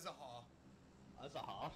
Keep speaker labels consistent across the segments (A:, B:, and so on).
A: Azaha. Azaha?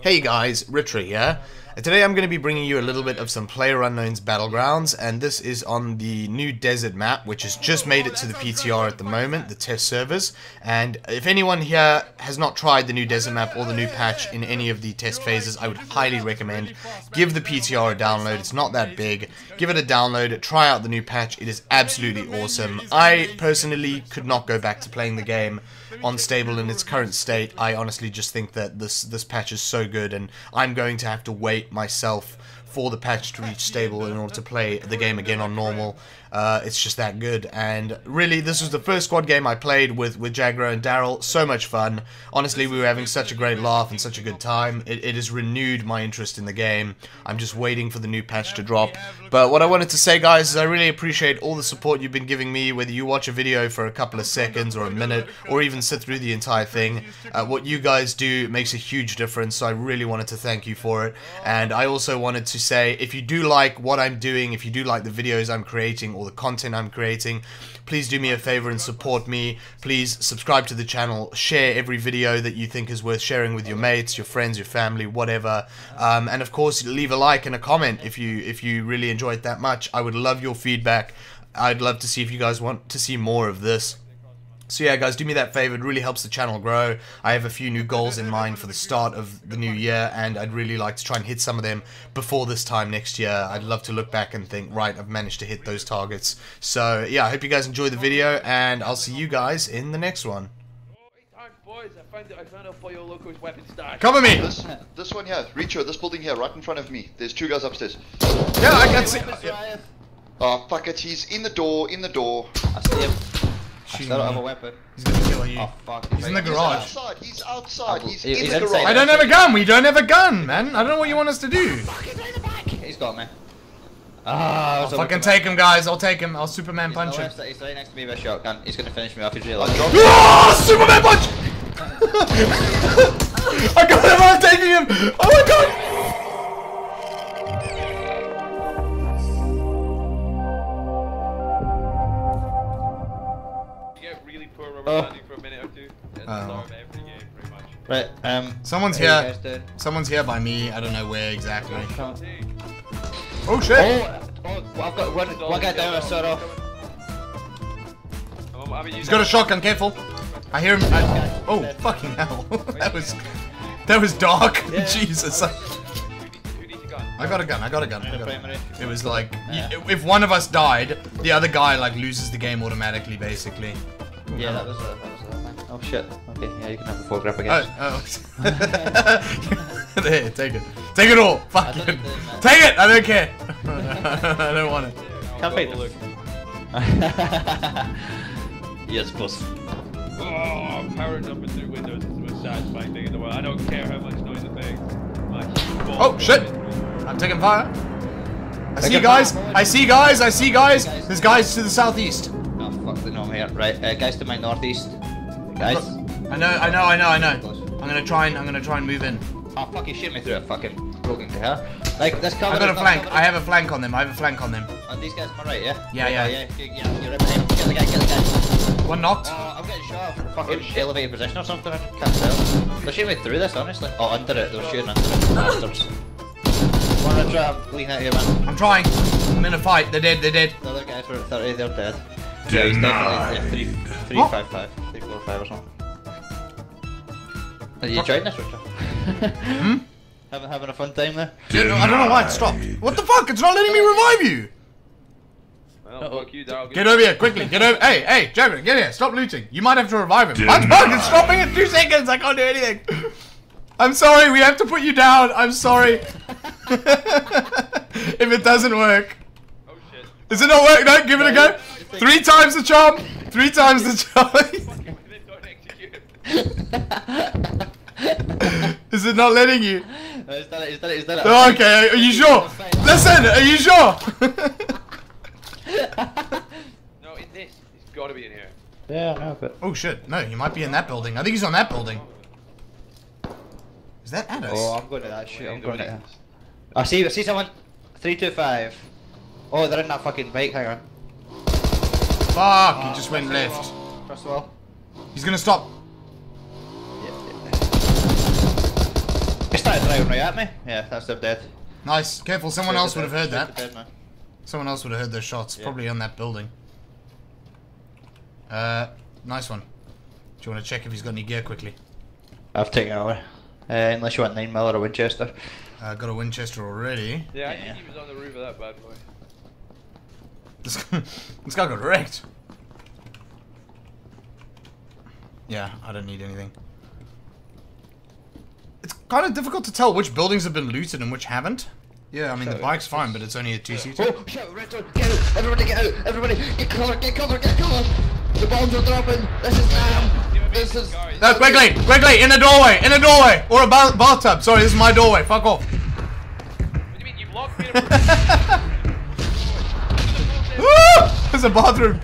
A: Hey guys, Ritra here. Today I'm going to be bringing you a little bit of some PlayerUnknown's Battlegrounds, and this is on the new desert map, which has just made it to the PTR at the moment, the test servers. And if anyone here has not tried the new desert map or the new patch in any of the test phases, I would highly recommend give the PTR a download. It's not that big. Give it a download, try out the new patch. It is absolutely awesome. I personally could not go back to playing the game on stable in its current state. I honestly just think that this this patch is so good, and I'm going to have to wait myself for the patch to reach stable in order to play the game again on normal. Uh, it's just that good. And really, this was the first squad game I played with, with Jagro and Daryl. So much fun. Honestly, we were having such a great laugh and such a good time. It, it has renewed my interest in the game. I'm just waiting for the new patch to drop. But what I wanted to say, guys, is I really appreciate all the support you've been giving me, whether you watch a video for a couple of seconds or a minute, or even sit through the entire thing. Uh, what you guys do makes a huge difference, so I really wanted to thank you for it. And I also wanted to say, if you do like what I'm doing, if you do like the videos I'm creating, the content I'm creating. Please do me a favor and support me. Please subscribe to the channel. Share every video that you think is worth sharing with your mates, your friends, your family, whatever. Um, and of course, leave a like and a comment if you if you really enjoy it that much. I would love your feedback. I'd love to see if you guys want to see more of this. So yeah, guys, do me that favor. It really helps the channel grow. I have a few new goals in mind for the start of the new year, and I'd really like to try and hit some of them before this time next year. I'd love to look back and think, right, I've managed to hit those targets. So yeah, I hope you guys enjoy the video, and I'll see you guys in the next one. Cover me!
B: This, this one here, Richo, this building here, right in front of me. There's two guys upstairs.
A: Yeah, I can see.
B: Oh, fuck it, he's in the door, in the door.
C: I see him. I still don't have a weapon.
A: He's gonna kill you.
C: Oh fuck.
A: He's in the garage.
B: He's
A: garage.
B: outside, he's outside, he's,
C: He-
B: in the
C: inside.
B: garage.
A: I don't have a gun. We don't have a gun, man. I don't know what you want us to do.
C: He's got me. Ah,
A: I'll fucking take him, guys. I'll take him. I'll Superman
C: He's,
A: punch him.
C: he's right next to me with a shotgun. He's gonna finish me off. He's really
B: I
C: lucky.
B: dropped
A: Oh, Superman punch! I got him. I'm taking him. Oh my god.
C: Right. Um.
A: Someone's here. Someone's here by me. I don't know where exactly.
C: Oh,
A: Oh shit.
C: oh, well, I've got one, one guy down. I saw off.
A: He's got a shotgun. Careful. I hear him. I, oh fucking hell. that was that was dark. Jesus. I,
D: Who needs a gun?
A: I got a gun. I got a gun. Got a gun. It was like
C: Yeah.
A: if one of us died, the other guy like loses the game automatically, basically.
C: Yeah, that was a, that was. Oh shit. Okay, yeah, you can have the foregrip, I
A: Oh, oh. there, take it. Take it all. Fuck it.
C: don't do it, man.
A: Take it. I don't care. I don't want it.
C: Can't beat
D: Look.
C: them. yes, boss.
D: Oh, power jumping through windows is the most satisfying thing in the world. I don't care how much noise it makes. My
A: Oh shit! I'm taking fire. I see
C: Taking
A: guys. I see guys. I see guys. There's guys to the southeast.
C: Oh fuck, they know I'm here. Right, uh, guys to my northeast. Guys.
A: I know. I know. I know. I know. I'm gonna try and I'm gonna try and move in.
C: Oh fuck, you shoot me through a fucking broken car. Like, this cover
A: I got a flank. I have a flank on them. I have a flank on them.
C: Oh, these guys on my right, yeah?
A: Yeah, yeah.
C: yeah, you- yeah, you're right behind. Get the guy, get the guy.
A: One knocked.
C: Oh, I'm getting shot from fucking elevated position or something. I can't tell. They're shooting me through this, honestly. Oh, under it. They were shooting under it. Bastards. Wanna try and clean out here, man.
A: I'm trying. I'm in a fight. They're dead. They're dead.
C: The other guys were at 30, they're dead. Yeah, he's definitely yeah, 3, 3,
A: What?
C: 5, 5, 3, 4, 5 or something. Are you enjoying this, Richard? hmm? Having, having a fun time there?
A: Dude, I don't know why it stopped. What the fuck? It's not letting me revive you.
D: Well, fuck you, Daryl.
A: Get over here quickly. Get over. Hey, hey, Jagger, get here. Stop looting. You might have to revive him. What? Fuck! It's stopping in two seconds. I can't do anything. I'm sorry. We have to put you down. I'm sorry. if it doesn't work.
D: Shit.
A: Is it not working No, give it a go. Three times the charm. Three times the charm.
D: They don't execute.
A: Is it not letting you?
C: No, he's done it, he's done it, he's done it.
A: Oh, okay. Are you sure? Listen. Are you sure?
D: No, in this. He's got to be in here.
C: Yeah, no, but.
A: oh shit. No, he might be in that building. I think he's on that building. Is that Addis?
C: Oh, I'm going to that shit. I'm going to that. I see, I see someone. 325. Oh, they're in that fucking bike, hang on.
A: Fuck. He just went left.
C: First of all.
A: He's gonna stop.
C: trying to drive right at me. Yeah, that's them dead.
A: Nice. Careful, someone
C: Shoot
A: else would have heard
C: shoot
A: that.
C: dead.
A: Someone else would have heard those shots.
C: Yeah.
A: Probably on that building. Uh, nice one. Do you want to check if he's got any gear quickly?
C: I've taken it away. Uh, unless you want 9 mil or a Winchester.
A: Uh, got a Winchester already.
D: Yeah, I
C: Yeah.
D: think he was on the roof of that bad boy.
A: This, this guy got wrecked. Yeah, I don't need anything. It's kind of difficult to tell which buildings have been looted and which haven't. Yeah, I mean, the
C: So,
A: bike's fine, but it's only a two-seater.
C: Oh, shit, red zone, get out! Everybody get out! Everybody get cover, get cover, get cover! The bombs are dropping! This is Nam! This is...
D: Guys,
A: No, quickly! Quickly! In a doorway! In a doorway! Or a ba bathtub! Sorry, this is my doorway. Fuck off.
D: What do you mean you've locked me in a
A: Woo! There's a bathroom.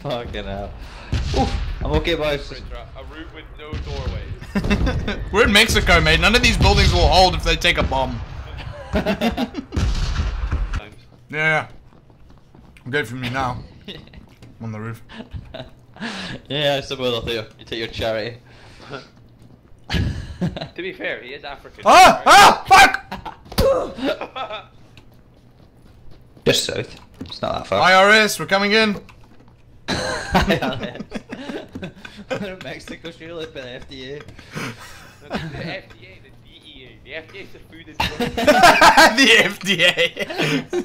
C: Fucking hell. Oof, I'm okay, boys.
D: A room with no doorways.
A: We're in Mexico, mate. None of these buildings will hold if they take a bomb.
D: Times.
A: Yeah. Good for me now. I'm on the roof.
C: yeah, I suppose I'll take your, you take your charity.
D: To be fair, he is African.
A: Ah! Ah! Fuck!
C: Just south. It's not that far.
A: IRS, we're coming in.
C: We're in Mexico, surely by the FDA.
D: the FDA, the DEA. The FDA is the Food and Drug
A: the FDA.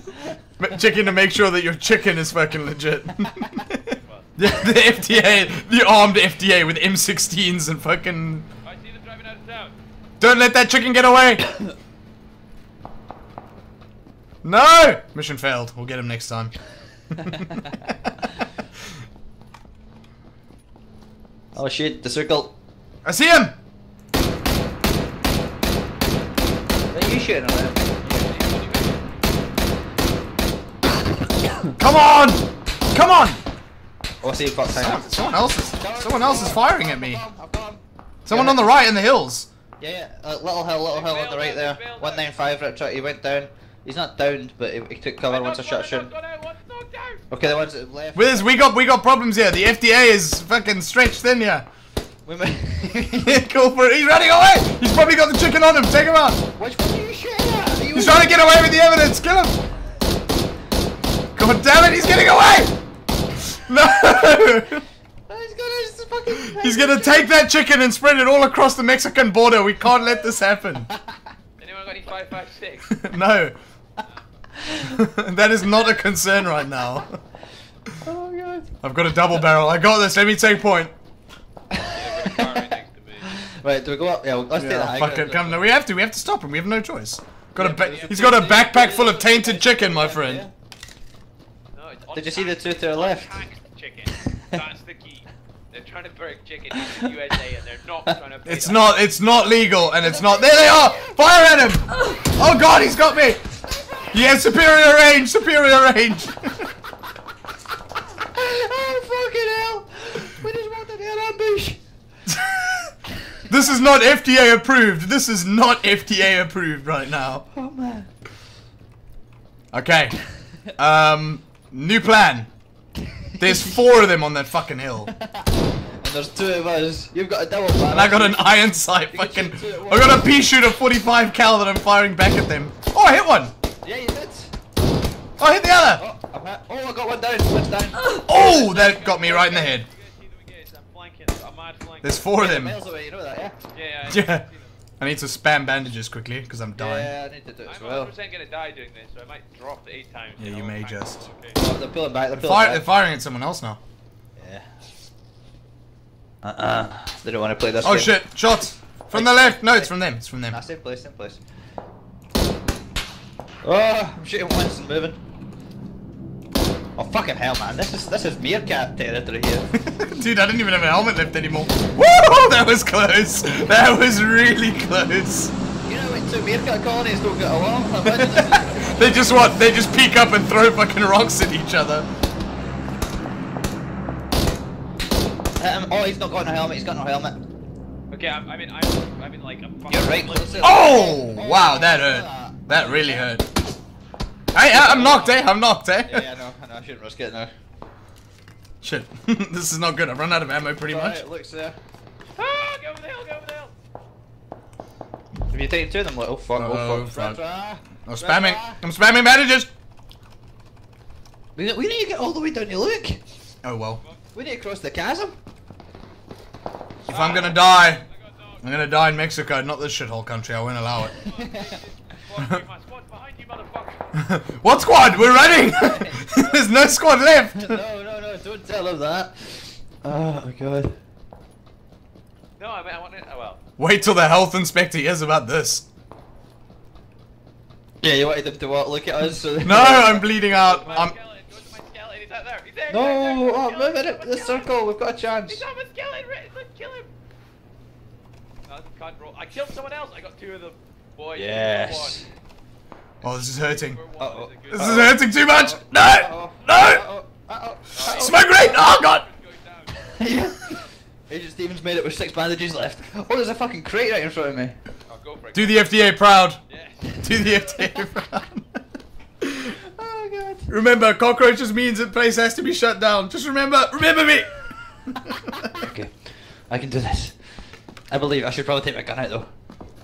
A: But Checking to make sure that your chicken is fucking legit. the, the FDA, the armed FDA with M16s and fucking.
D: I see them driving out of town.
A: Don't let that chicken get away! No! Mission failed. We'll get him next time.
C: oh shit, the circle.
A: I see him!
C: Are you shooting at him?
A: Come on! Come on!
C: Oh, I see, fuck
A: Someone,
C: time.
A: someone else is someone else is firing at me.
C: I've got him.
A: Someone on the right in the hills.
C: Yeah, yeah. Uh, little hill, little hill on the right there. 195, Richard. He went down. He's not downed, but he, he took cover once I shot him.
D: Got out, one's knocked out.
C: Okay, the ones that uh, left.
A: Wiz, we got we got problems here. The FDA is fucking stretched thin here.
C: We might-
A: Go for it. He's running away. He's probably got the chicken on him. Take him out.
C: Which one are you shooting at? Are you
A: He's trying to get away with the evidence. Kill him. God damn it. He's getting away. No.
C: Oh, he's gonna.
A: He's gonna take that chicken and spread it all across the Mexican border. We can't let this happen.
D: Anyone got any 556?
A: no. that is not a concern right now.
C: Oh god.
A: I've got a double barrel. I got this. Let me take point.
D: yeah, I've got a car right next to me.
C: Right, do we go up? Yeah, well, let's take the
A: Yeah, fuck it. Come, no, we have to. We have to stop him. We have no choice. Got a
C: Yeah,
A: ba-
C: but-
A: he's got a backpack full of tainted chicken, my friend.
D: No,
C: Did you see the
D: untaxed-
C: two to the left?
D: untaxed chicken. That's the key. They're trying to bring chicken into the USA and they're not trying to
A: It's
D: the-
A: not. It's not legal, and it's not. There they are. Fire at him. Oh God, he's got me. Has superior range. Superior range.
C: oh fucking hell! We just in the ambush.
A: this is not FDA approved. This is not FDA approved right now.
C: Oh man.
A: Okay. Um, new plan. There's four of them on that fucking hill.
C: And there's two of us. You've got a double barrel.
A: And I got an iron sight fucking.
C: shoot two at
A: I got a pea shooter 45 cal that I'm firing back at them. Oh, I hit one.
C: Yeah, you did.
A: Oh, I hit the other.
C: Oh, I'm. Oh, I got one down. One's down.
A: Oh, that got me right in the head.
D: You guys see them again? I'm flanking. I'm mad flanking.
A: There's four of them.
C: Miles away, you know that, yeah?
D: Yeah, yeah.
A: Yeah.
D: I see them.
A: I need to spam bandages quickly because I'm dying.
C: Yeah, I need to do it as
D: I'm 100% gonna die doing this, so I might drop the eight times.
A: Yeah, you
D: oh,
A: may just.
D: Oh, okay.
C: Oh, they're pulling back. They're
A: They're,
C: pulling
A: fire- they're firing at someone else now.
C: Yeah. Uh-uh. They don't want to play this
A: Oh
C: game.
A: shit! Shots from the left. No, it's from them. It's from them.
C: Nah, same place, same place. Oh, I'm shooting once and moving. Oh fucking hell, man! This is this is meerkat territory here.
A: Dude, I didn't even have a helmet left anymore. Woo! That was close. That was really close.
C: you know when two meerkat colonies don't get along? I imagine this is-
A: They just what? They just peek up and throw fucking rocks at each other.
C: Um, oh, he's not got no helmet. He's got no helmet.
D: Okay, I'm, I'm in. I'm, I'm in like a. fucking-
C: You're right close. to-
A: Oh! Wow, that hurt. That really hurt. Hey, I- I'm knocked, eh? I'm knocked, eh?
C: Yeah, yeah, I know. I know. I shouldn't risk it now.
A: Shit. this is not good. I've run out of ammo pretty
C: Right,
A: much.
C: It looks there.
D: Ah, go over the hill, go over the hill.
C: Have you taken two of them, little fuck?
A: Oh,
C: Oh,
A: fuck.
C: fuck.
A: I'm spamming. I'm spamming bandages.
C: We, we need to get all the way down to Luke.
A: Oh well.
C: We need to cross the chasm.
A: If I'm gonna die, I'm gonna die in Mexico, not this shithole country. I won't allow it.
D: Squad, my squad's behind you, motherfucker.
A: what squad? We're running. There's no squad left.
C: no, no, no, don't tell him that. Oh my god.
D: No, I, mean, I want it. Oh well.
A: Wait till the health inspector hears about this.
C: Yeah, you wanted them to what, look at us? So
A: No, I'm bleeding out.
D: My
A: I'm.
D: skeleton, go to my skeleton. He's out there. He's there.
C: No,
D: he's there, he's
C: oh,
D: Skeleton,
C: move it up the circle, we've got a chance.
D: He's on my skeleton. Let's kill him. No, can't roll. I killed someone else. I got two of them. Boy,
C: Yes.
A: Oh, this is hurting.
C: Uh-oh.
A: This is hurting too much. No,
C: Uh-oh.
A: no. Smoke grenade. Oh god.
C: Agent Stevens made it with six bandages left. Oh, there's a fucking crate right in front of me.
D: I'll go for it.
A: Do the FDA proud.
D: Yeah.
A: Do the FDA proud.
C: Oh god.
A: Remember, cockroaches means the place has to be shut down. Just remember, remember me.
C: Okay, I can do this. I believe I should probably take my gun out though.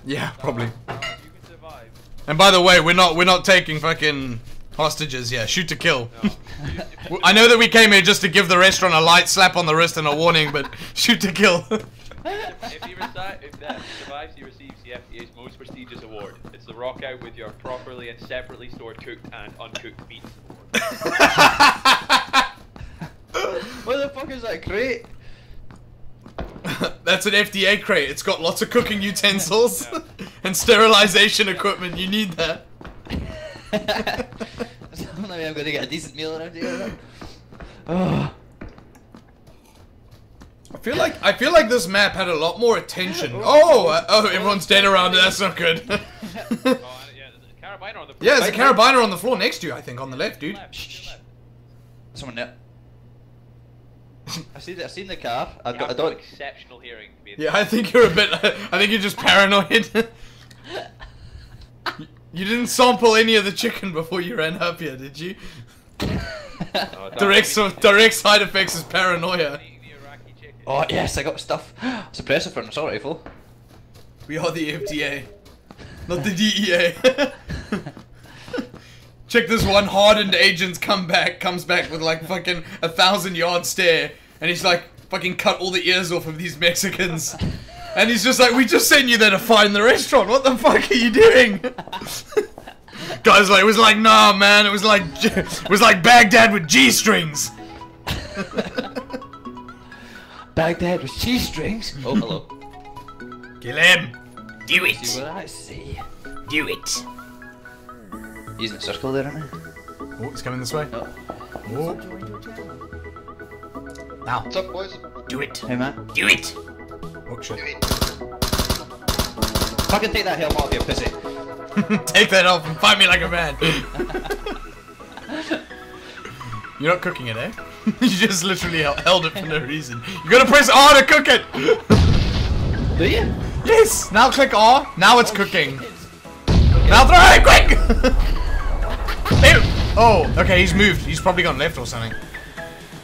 A: Yeah, probably.
D: You can survive.
A: And by the way, we're not we're not taking fucking hostages. Yeah, shoot to kill.
D: No.
A: W- I know that we came here just to give the restaurant a light slap on the wrist and a warning, but shoot to kill.
D: if he if that survives, he receives the FDA's most prestigious award. It's the rock out with your properly and separately stored cooked and uncooked meats award.
C: What the fuck is that crate?
A: That's an FDA crate. It's got lots of cooking utensils and sterilization equipment. You need that.
C: Maybe I'm gonna get a decent meal around here. Oh.
A: I feel like I feel like this map had a lot more attention. Oh, uh, oh, everyone's dead around it. That's not good.
D: oh, yeah, there's a carabiner on the
A: yeah, there's a
C: Right,
A: carabiner on the floor next to you. I think on the left, dude.
D: left, to the left.
C: Someone there. I've seen, I've seen the car. I've
D: You
C: got a
D: have
C: dog.
D: exceptional hearing to be in
A: Yeah, I think you're a bit. Uh, I think you're just paranoid. you didn't sample any of the chicken before you ran up here, did you?
D: Oh,
A: Direct,
D: make me-
A: direct side effects is paranoia.
D: Eating the Iraqi chicken.
C: oh yes, I got stuff. Suppressor for an assault rifle.
A: We are the FDA, not the DEA. Check this one hardened agent come back, comes back with like fucking a thousand yard stare, and he's like fucking cut all the ears off of these Mexicans. And he's just like, we just sent you there to find the restaurant. What the fuck are you doing? Guys, like, it was like, nah, man. It was like, it was like Baghdad with G strings.
C: Baghdad with G strings. Oh hello.
A: Kill him. Do
C: See
A: it.
C: what I see.
A: Do it.
C: He's in a circle there, aren't
A: Oh, he's coming this way.
C: he? Oh.
A: Oh. Now,
B: What's up, boys?
A: do it.
C: Hey man.
A: Do it. Oh shit.
C: Fucking take that helmet off, you pussy.
A: Take that off and fight me like a man. You're not cooking it, eh? you just literally held it for no reason. You gotta press R to cook it!
C: Do you?
A: yes! Now click R. Now it's cooking. Now throw it, quick! Ew. Oh, okay, he's moved. He's probably gone left or something.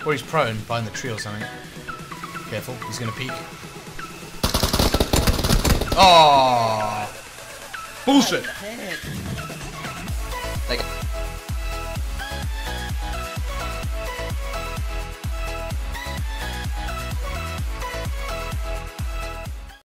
A: Or he's prone behind the tree or something. Careful, he's gonna peek. Oh, Bullshit.
C: Like,